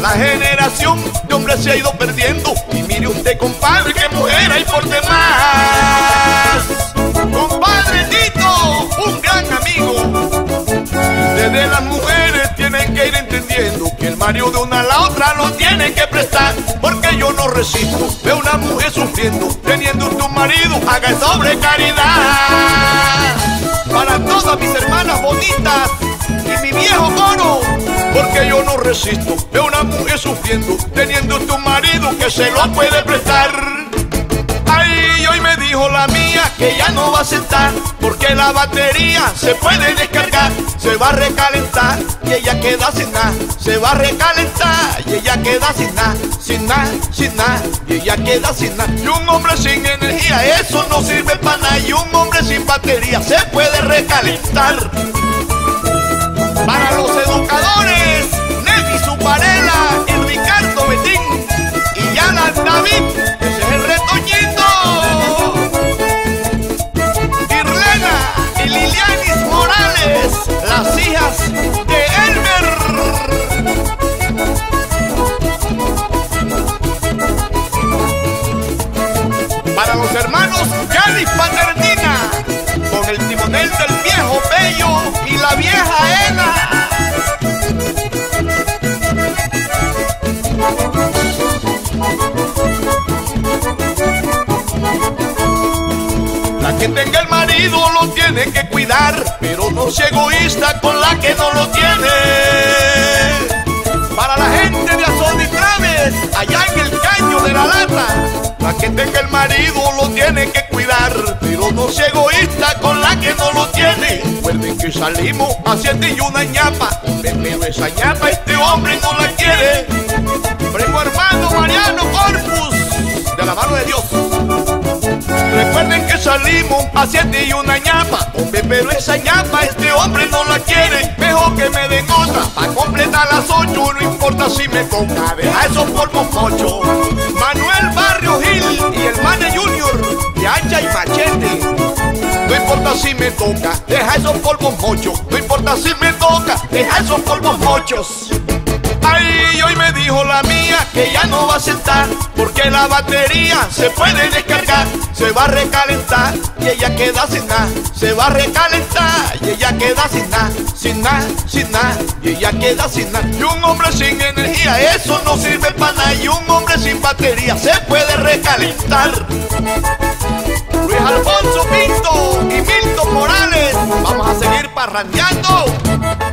La generación de hombres se ha ido perdiendo. Y mire usted, compadre, que mujer hay por demás. Compadre Tito, un gran amigo. Desde las mujeres tienen que ir entendiendo que el marido de una a la otra lo tiene que prestar. Porque yo no resisto, veo una mujer sufriendo, teniendo un marido, haga sobre caridad. Para todas mis hermanas bonitas y mi viejo coro, porque yo no resisto, veo una mujer sufriendo, teniendo un marido que se lo puede prestar. Ay, hoy me dijo la mía que ya no va a sentar porque la batería se puede descargar, se va a recalentar y ella queda sin nada, se va a recalentar y ella queda sin nada, sin nada, sin nada y ella queda sin nada. Y un hombre sin energía, eso no sirve para nada y un hombre sin batería se puede recalentar. Para los educadores, hermanos Yanis Paternina, con el timonel del viejo Bello y la vieja Ena. La que tenga el marido lo tiene que cuidar, pero no sea egoísta con la que no lo tiene. La que el marido lo tiene que cuidar, pero no sea egoísta con la que no lo tiene. Recuerden que salimos haciendo y una ñapa, pero esa ñapa este hombre no la quiere. Primo hermano Mariano Corpus, de la mano de Dios. Recuerden que salimos a siete y una ñapa Hombre, pero esa ñapa este hombre no la quiere Mejor que me den otra Pa' completar las ocho No importa si me toca Deja esos polvos mochos Y el Mane Junior De hacha y machete no importa si me toca, deja esos polvos mochos. No importa si me toca, deja esos polvos mochos. Ay, hoy me dijo la mía que ya no va a sentar porque la batería se puede descargar, se va a recalentar y ella queda sin nada, se va a recalentar y ella queda sin nada, sin nada, sin nada y ella queda sin nada. Y un hombre sin energía, eso no sirve para nada y un hombre sin batería se puede recalentar. Luis Alfonso Pinto y Milton Morales, vamos a seguir parrandeando.